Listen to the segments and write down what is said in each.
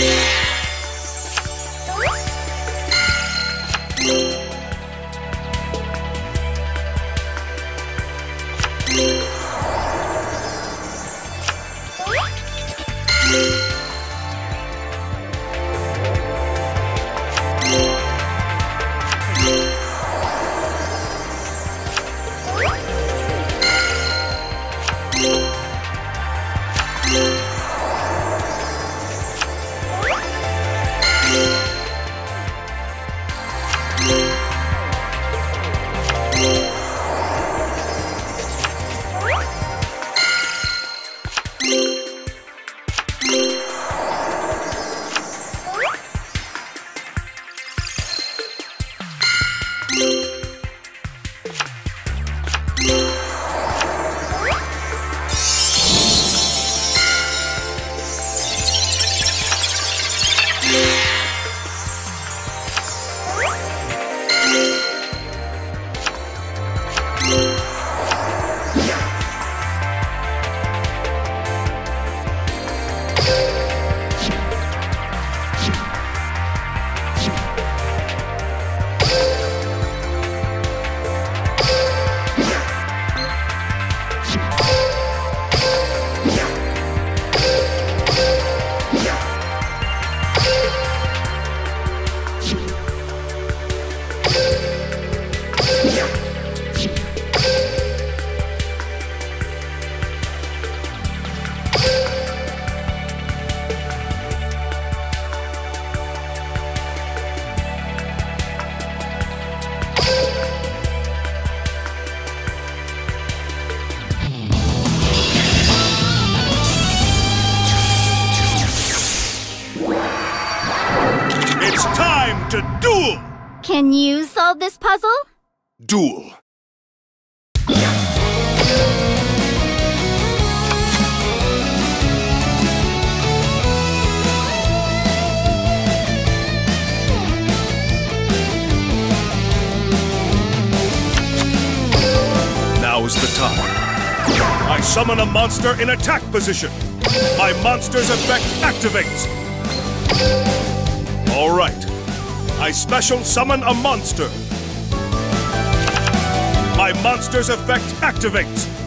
Yeah. To duel! Can you solve this puzzle? Duel. Now is the time. I summon a monster in attack position. My monster's effect activates. All right. I special summon a monster. My monster's effect activates.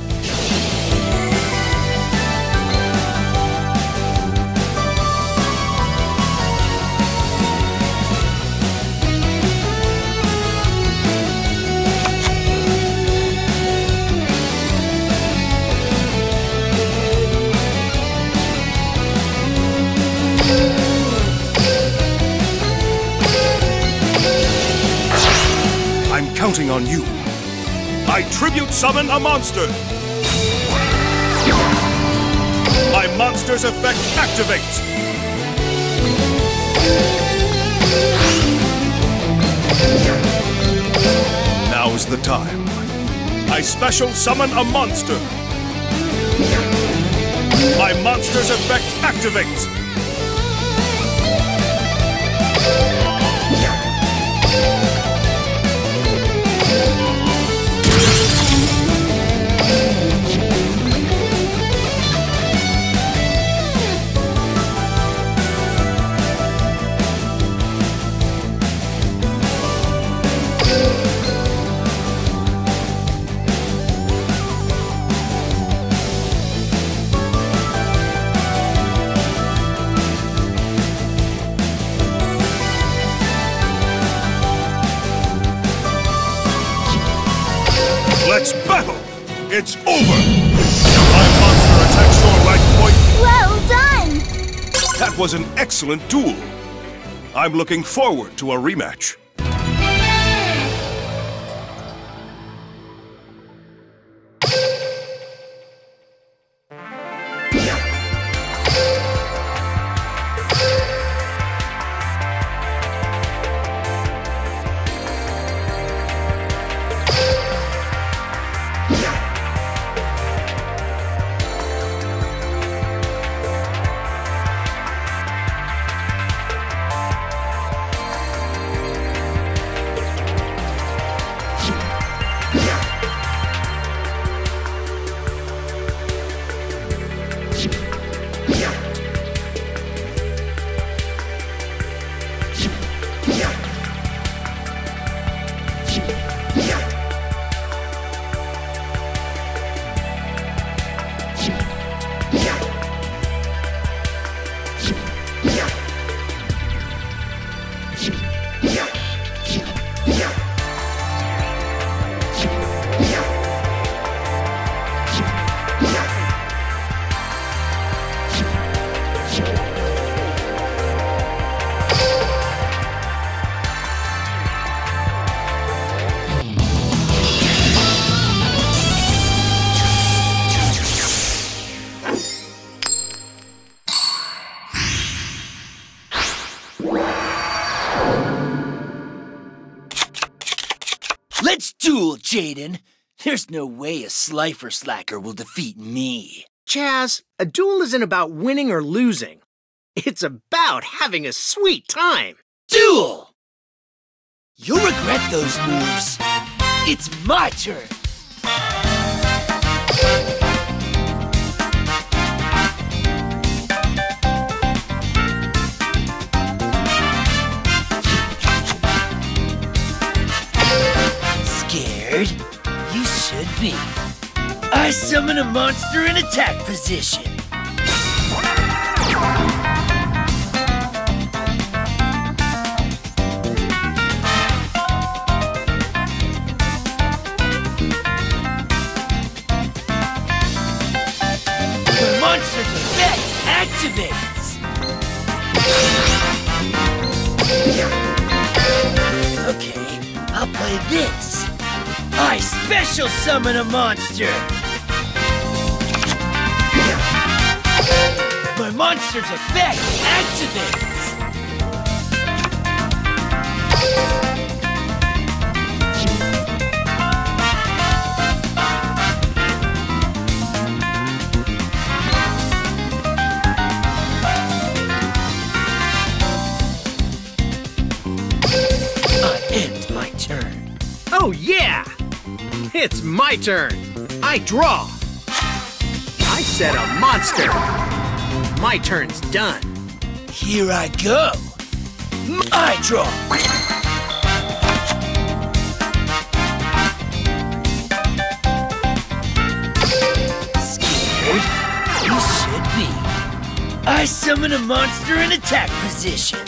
Counting on you. I tribute summon a monster. My monster's effect activates. Now is the time. I special summon a monster. My monster's effect activates. Over! My monster attacks your right point. Well done! That was an excellent duel. I'm looking forward to a rematch. Let's duel, Jaden. There's no way a Slifer Slacker will defeat me. Chaz, a duel isn't about winning or losing. It's about having a sweet time. Duel! You'll regret those moves. It's my turn. Summon a monster in attack position. The monster's effect activates. Okay, I'll play this. I special summon a monster. My monster's effect activates! Oh, yeah! It's my turn! I draw! I said a monster! My turn's done. Here I go. My draw. Scared? You should be. I summon a monster in attack position.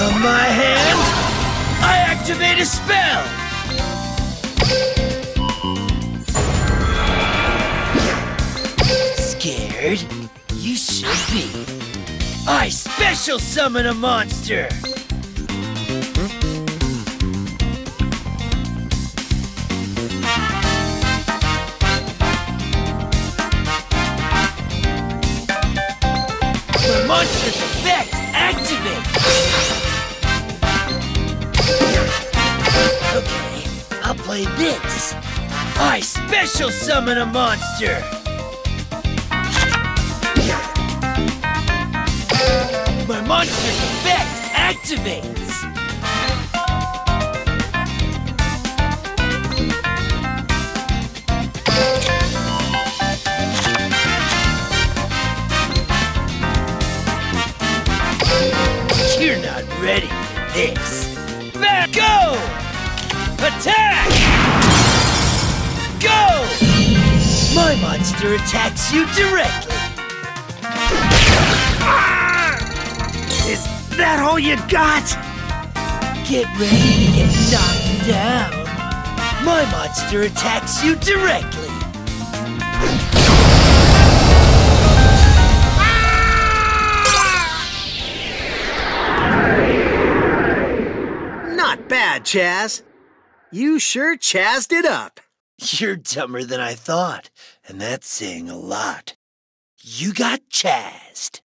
From my hand, I activate a spell. Scared? You should be. I special summon a monster. My monster's play this. I special summon a monster. My monster's effect activates. You're not ready for this. Back, go! Attack! Monster attacks you directly. Is that all you got? Get ready to get knocked down. My monster attacks you directly. Not bad, Chaz. You sure chazzed it up. You're dumber than I thought, and that's saying a lot. You got chazzed.